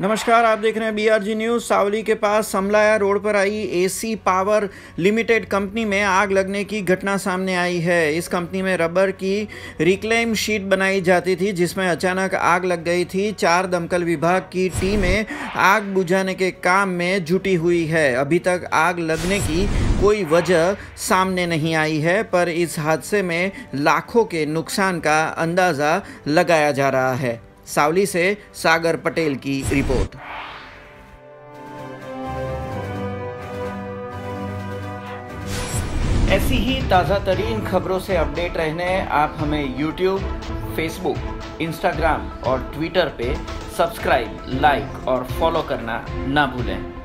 नमस्कार, आप देख रहे हैं बीआरजी न्यूज़ सावली के पास समलाया रोड पर I AC power limited company में आग लगने की घटना सामने आई है। इस कंपनी में रबर की रिक्लेम शीट बनाई जाती थी, जिसमें अचानक आग लग गई थी। चार दमकल विभाग की टीमें आग बुझाने के काम में जुटी हुई है। अभी तक आग लगने की कोई वजह सामने नहीं आई है, पर इस हादसे में लाखों के नुकसान का अंदाज़ा लगाया जा रहा है। सावली से सागर पटेल की रिपोर्ट। ऐसी ही ताज़ा तरीन खबरों से अपडेट रहने आप हमें YouTube, Facebook, Instagram और Twitter पे सब्सक्राइब लाइक और फॉलो करना ना भूलें।